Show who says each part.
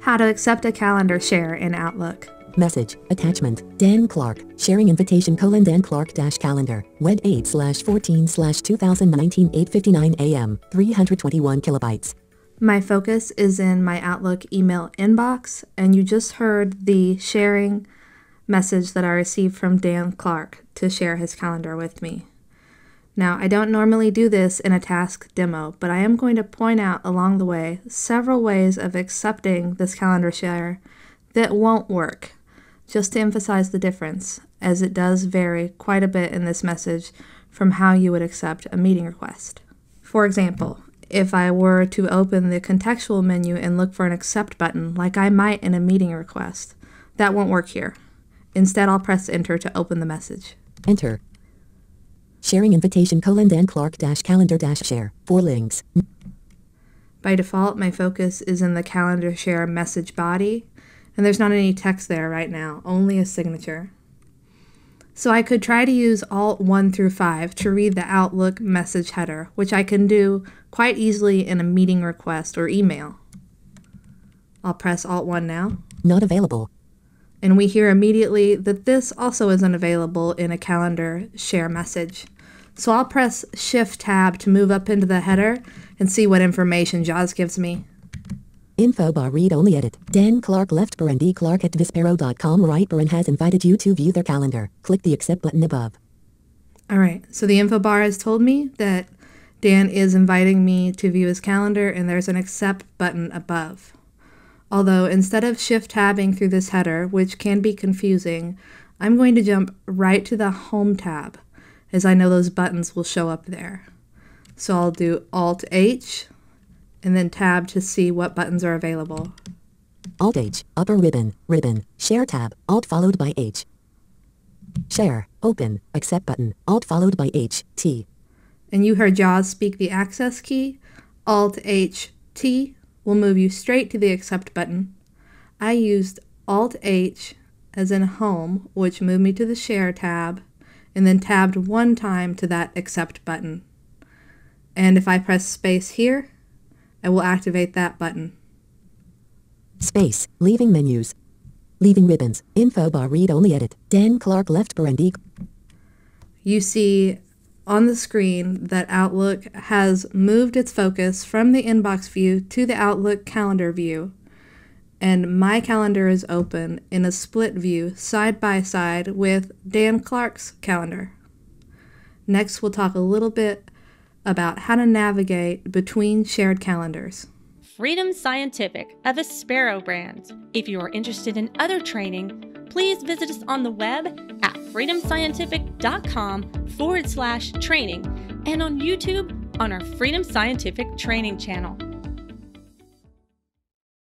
Speaker 1: How to accept a calendar share in Outlook.
Speaker 2: Message. Attachment. Dan Clark. Sharing invitation colon Dan Clark dash calendar. Wed 8 slash 14 slash 2019 859 AM. 321 kilobytes.
Speaker 1: My focus is in my Outlook email inbox, and you just heard the sharing message that I received from Dan Clark to share his calendar with me. Now, I don't normally do this in a task demo, but I am going to point out along the way several ways of accepting this calendar share that won't work, just to emphasize the difference, as it does vary quite a bit in this message from how you would accept a meeting request. For example, if I were to open the contextual menu and look for an accept button, like I might in a meeting request, that won't work here. Instead, I'll press enter to open the message.
Speaker 2: Enter. Sharing invitation colon Dan Clark dash calendar dash share. Four links.
Speaker 1: By default, my focus is in the calendar share message body, and there's not any text there right now, only a signature. So I could try to use Alt 1 through 5 to read the Outlook message header, which I can do quite easily in a meeting request or email. I'll press Alt 1 now.
Speaker 2: Not available.
Speaker 1: And we hear immediately that this also isn't available in a calendar share message. So I'll press Shift Tab to move up into the header and see what information JAWS gives me.
Speaker 2: Info bar read only edit. Dan Clark left Baran D. Clark at Vispero.com right Baran has invited you to view their calendar. Click the accept button above.
Speaker 1: All right, so the info bar has told me that Dan is inviting me to view his calendar and there's an accept button above. Although instead of shift tabbing through this header, which can be confusing, I'm going to jump right to the Home tab, as I know those buttons will show up there. So I'll do Alt H and then tab to see what buttons are available.
Speaker 2: Alt H, upper ribbon, ribbon, Share tab, Alt followed by H. Share, open, accept button, Alt followed by H, T.
Speaker 1: And you heard JAWS speak the access key, Alt H, T, will move you straight to the accept button. I used Alt H as in home, which moved me to the share tab, and then tabbed one time to that accept button. And if I press space here, I will activate that button.
Speaker 2: Space, leaving menus. Leaving ribbons, info bar read only edit. Dan Clark left Burundi.
Speaker 1: You see on the screen that Outlook has moved its focus from the inbox view to the Outlook calendar view. And my calendar is open in a split view side by side with Dan Clark's calendar. Next, we'll talk a little bit about how to navigate between shared calendars.
Speaker 3: Freedom Scientific, a Vispero brand. If you are interested in other training, please visit us on the web at freedomscientific.com forward slash training and on YouTube on our Freedom Scientific training channel.